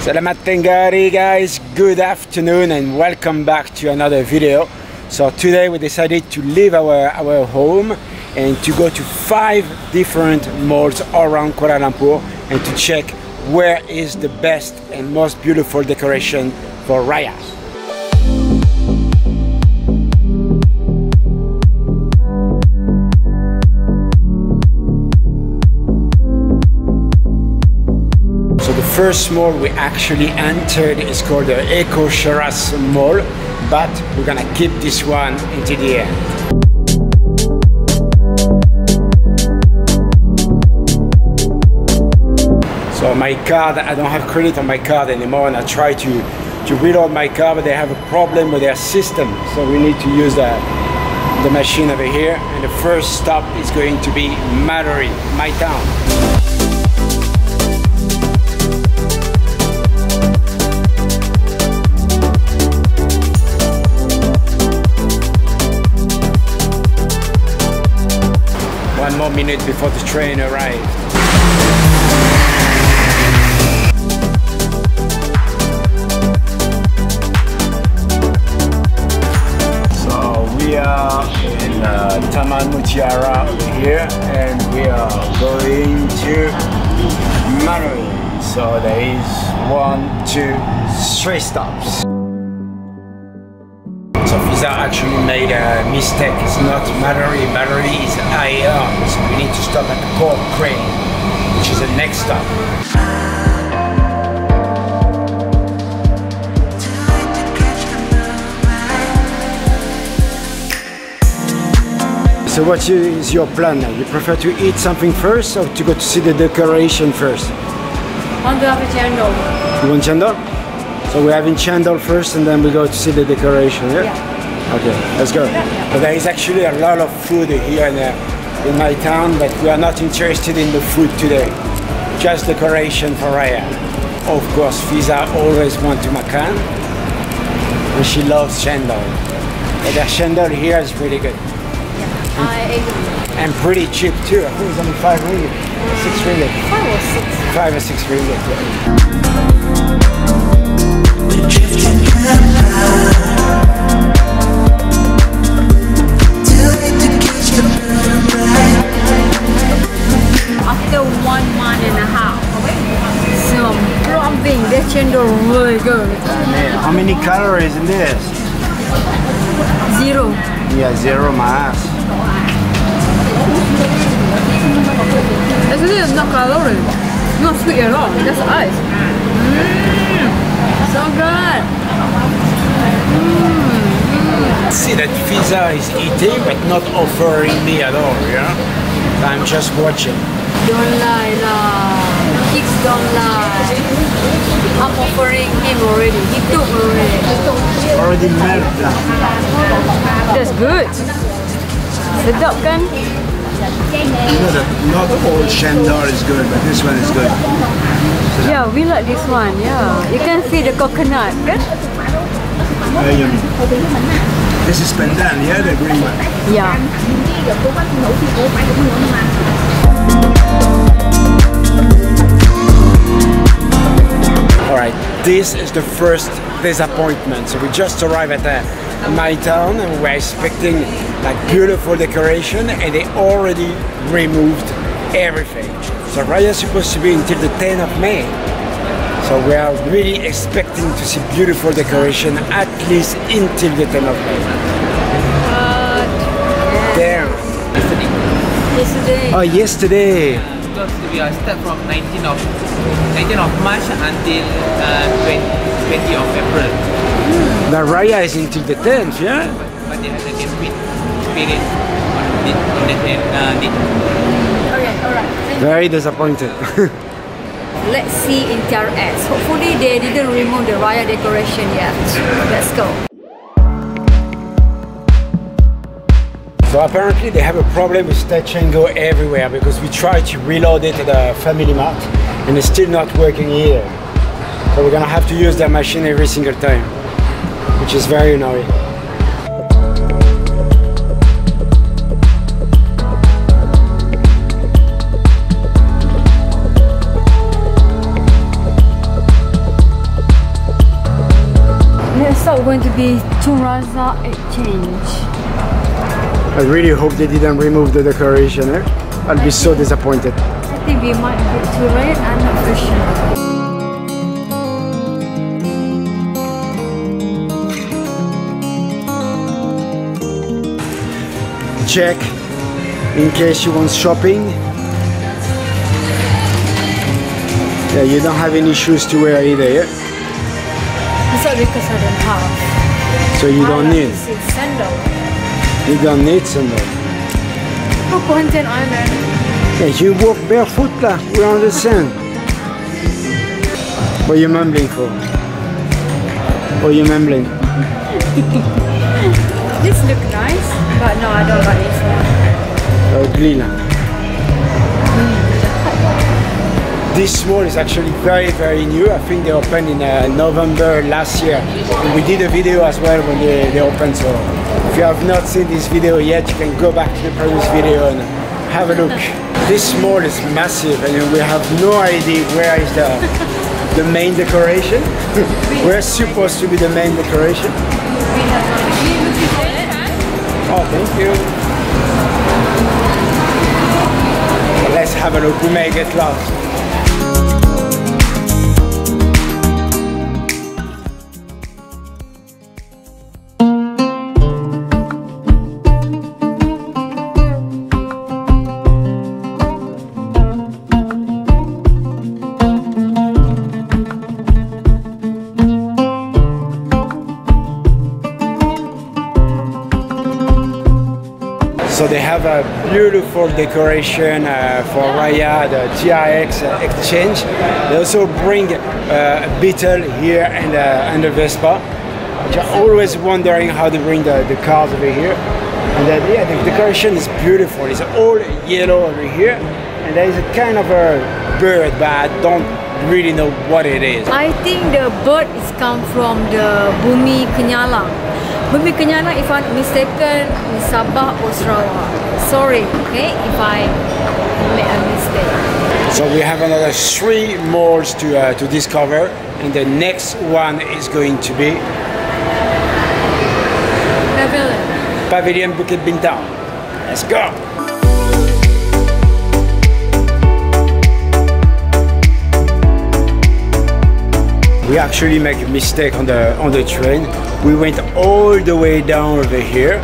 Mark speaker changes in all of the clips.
Speaker 1: Selamat Tenggari guys, good afternoon and welcome back to another video. So today we decided to leave our, our home and to go to five different malls around Kuala Lumpur and to check where is the best and most beautiful decoration for Raya. First mall we actually entered is called the EkoCheras Mall, but we're gonna keep this one until the end. So my card, I don't have credit on my card anymore, and I try to to reload my card, but they have a problem with their system. So we need to use the the machine over here, and the first stop is going to be Maluri, my town. One more minute before the train arrived. So we are in uh, Taman Mutiara here and we are going to Maluri. So there is one, two, three stops. So Fizah actually made a mistake. It's not Maluri. Maluri is IR. So we need to stop at the Port Crane, which is the next stop. So what is your plan now? You prefer to eat something first or to go to see the decoration first?
Speaker 2: Want to have a cendol?
Speaker 1: You want cendol? So we're having cendol first and then we go to see the decoration, yeah?
Speaker 2: Yeah.
Speaker 1: Okay, let's go. But there is actually a lot of food here in, uh, in my town, but we are not interested in the food today. Just decoration for Raya. Of course, Fizah always want to makan, and she loves cendol. But the cendol here is really good.
Speaker 2: Yeah, I ate
Speaker 1: And pretty cheap too. I think it's only five ringgit, six ringgit,
Speaker 2: five or six.
Speaker 1: five or six ringgit. Yeah.
Speaker 2: Not sweet at all. Just ice. Mm, so good.
Speaker 1: See that Fizah is eating but not offering me at all, yeah? I'm just watching.
Speaker 2: Don't lie lah. Kids don't lie. I'm offering him already. He took already.
Speaker 1: Already melted.
Speaker 2: That's good. Sedap kan?
Speaker 1: You know that not all cendol is good, but this one is good.
Speaker 2: Yeah, we like this one. Yeah, you can see the coconut?
Speaker 1: Very yummy. This is pandan, yeah, the green one.
Speaker 2: Yeah.
Speaker 1: Alright, this is the first disappointment. So we just arrived at uh, my town and we're expecting like beautiful decoration and they already removed everything. So Raya is supposed to be until the 10th of May. So we are really expecting to see beautiful decoration at least until the 10th of May. There.
Speaker 2: Yesterday. Yesterday.
Speaker 1: Oh, yesterday.
Speaker 3: because we are start from 19th of 19th of March until uh, 20, 20 of April.
Speaker 1: Now Raya is until the 10th, yeah?
Speaker 3: But they have the campaign period on, the, on that uh, date.
Speaker 2: Okay, alright.
Speaker 1: Very disappointed.
Speaker 2: Let's see in TRX. Hopefully they didn't remove the Raya decoration yet. Let's go.
Speaker 1: So apparently they have a problem with Touch 'n Go everywhere because we tried to reload it at the Family Mart and it's still not working here. So we're gonna have to use that machine every single time, which is very annoying.
Speaker 2: Stop going to be Tun Razak Exchange.
Speaker 1: I really hope they didn't remove the decoration. Eh? I'll be so disappointed.
Speaker 2: I think we might be too late. I'm not sure.
Speaker 1: Check in case you want shopping. Yeah, you don't have any shoes to wear either, yeah?
Speaker 2: It's not because I don't have.
Speaker 1: So you don't
Speaker 2: I
Speaker 1: need.
Speaker 2: have to sandal.
Speaker 1: You don't need sandal.
Speaker 2: Oh, Pontian Island.
Speaker 1: Yeah, you walk barefoot lah. We understand. What are you mumbling for? What are you mumbling?
Speaker 2: This look nice, but no, I don't like this one.
Speaker 1: Ugly lah. This mall is actually very, very new. I think they opened in uh, November last year. And we did a video as well when they, they opened. So if you have not seen this video yet, you can go back to the previous video and have a look. This mall is massive and we have no idea where is the, the main decoration. We're supposed to be the main decoration. Let's have a look. We may get lost. So they have a beautiful decoration uh, for Raya, the TRX uh, exchange. They also bring uh, a Beetle here and, uh, and a Vespa. I'm always wondering how they bring the, the cars over here. And then, yeah, the decoration is beautiful. It's all yellow over here. And there is a kind of a bird, but I don't really know what it is.
Speaker 2: I think the bird is come from the Bumi Kenyalang. Bumi Kenyalang, if I'm mistaken, in Sabah or Sarawak. Sorry, okay, if I made a mistake.
Speaker 1: So we have another three malls to, uh, to discover. And the next one is going to be
Speaker 2: Pavilion.
Speaker 1: Pavilion Bukit Bintang. Let's go. We actually make a mistake on the on the train. We went all the way down over here,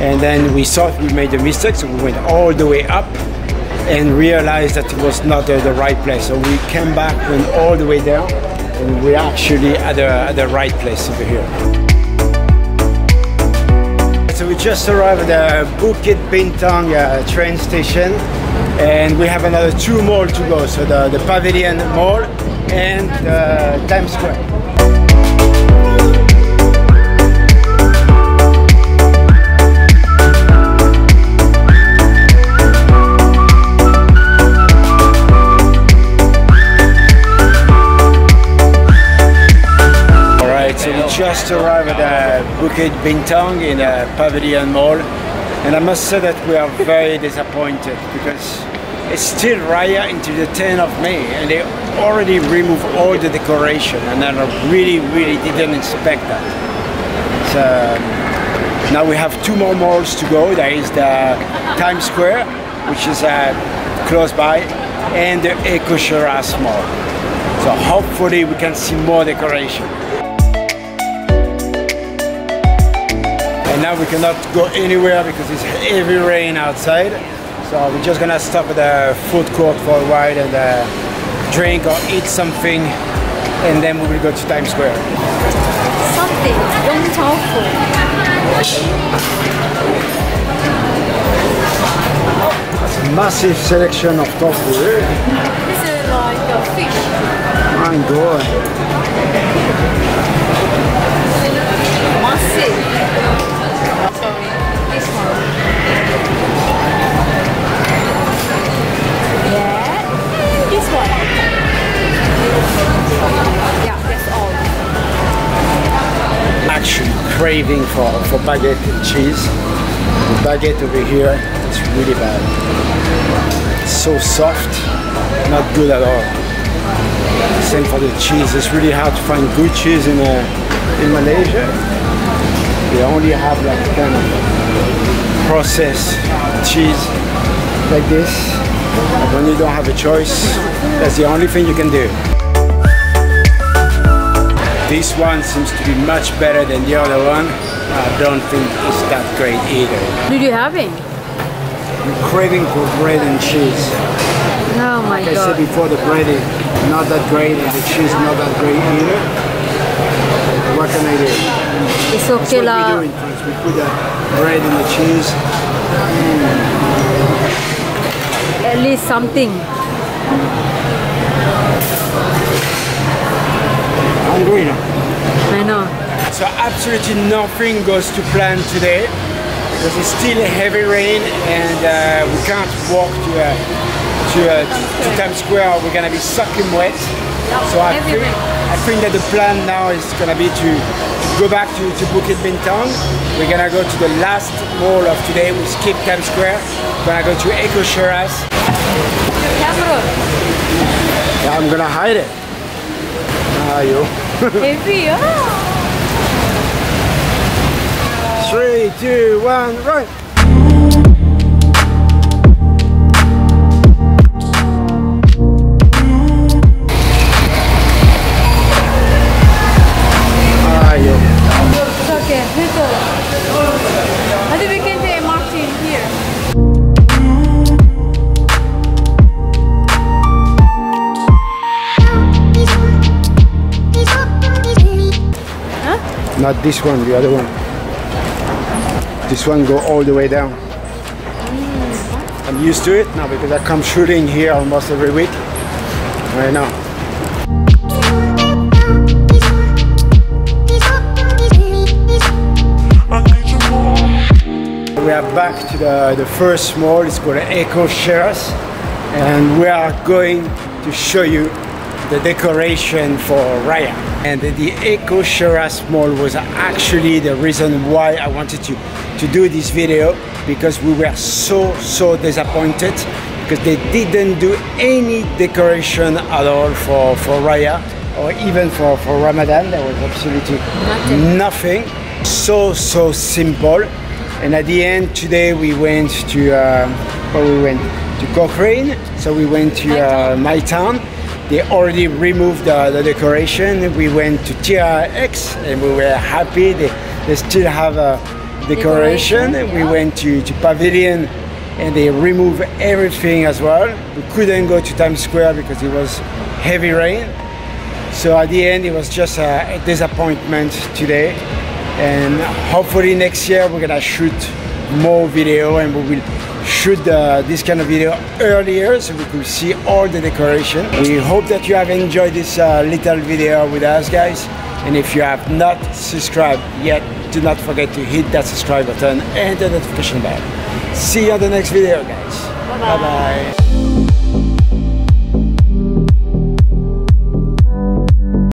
Speaker 1: and then we thought we made a mistake, so we went all the way up and realized that it was not the, the right place. So we came back, went all the way down, and we're actually at the, at the right place over here. So we just arrived at the Bukit Bintang uh, train station and we have another two more to go. So the, the Pavilion Mall and uh, Times Square. Just arrived at uh, Bukit Bintang in a Pavilion Mall and I must say that we are very disappointed because it's still Raya until the 10th of May and they already removed all the decoration and I really really didn't expect that. So now we have two more malls to go. There is the Times Square which is uh, close by and the EkoCheras Mall. So hopefully we can see more decoration. And now we cannot go anywhere because it's heavy rain outside. So we're just gonna stop at the food court for a while and uh, drink or eat something and then we will go to Times Square.
Speaker 2: Something, Yong Tau Foo.
Speaker 1: That's a massive selection of tofu. eh?
Speaker 2: This is like a fish.
Speaker 1: My god.
Speaker 2: This one. Yeah, all.
Speaker 1: Actually craving for, for baguette and cheese. The baguette over here is really bad. It's so soft, not good at all. Same for the cheese. It's really hard to find good cheese in uh, in Malaysia, they only have like kind of processed cheese like this. When you don't have a choice, that's the only thing you can do. This one seems to be much better than the other one. I don't think it's that great either.
Speaker 2: Did you have it?
Speaker 1: I'm craving for bread and cheese.
Speaker 2: Oh my
Speaker 1: Like I said before, the bread is not that great and the cheese not that great either. What can I do?
Speaker 2: It's
Speaker 1: That's
Speaker 2: okay
Speaker 1: what we do in France. We put the bread and the cheese. Mm.
Speaker 2: At least something.
Speaker 1: Hungry now.
Speaker 2: I know.
Speaker 1: So absolutely nothing goes to plan today because it's still heavy rain and uh, we can't walk to uh, to, uh, to Times Square. We're gonna be soaking wet. So I think. I think that the plan now is gonna be to go back to, to Bukit Bintang. We're gonna go to the last mall of today. We skip Times Square. We're gonna go to EkoCheras.
Speaker 2: Camera.
Speaker 1: Yeah, I'm gonna hide it. Ah, you.
Speaker 2: Heavy, ah.
Speaker 1: Three, two, one, run! Not this one, the other one. This one go all the way down. I'm used to it now because I come shooting here almost every week. Right now. We are back to the, the first mall, it's called EkoCheras and we are going to show you the decoration for Raya. And the, EkoCheras Mall was actually the reason why I wanted to, to do this video because we were so, so disappointed because they didn't do any decoration at all for, for Raya or even for, for Ramadan. There was absolutely
Speaker 2: Nothing.
Speaker 1: nothing. So, so simple. And at the end today we went to, uh, well, we went to Cochrane. So we went to uh, My Town. They already removed the, the decoration. We went to TRX and we were happy. They, they still have a decoration.
Speaker 2: Decoration,
Speaker 1: We
Speaker 2: yeah.
Speaker 1: went to, to Pavilion and they removed everything as well. We couldn't go to Times Square because it was heavy rain. So at the end, it was just a, a disappointment today. And hopefully next year we're gonna shoot more video and we will shoot uh, this kind of video earlier so we could see all the decoration. We hope that you have enjoyed this uh, little video with us guys. And if you have not subscribed yet, do not forget to hit that subscribe button and the notification bell. See you on the next video guys.
Speaker 2: Bye-bye.
Speaker 1: Bye bye.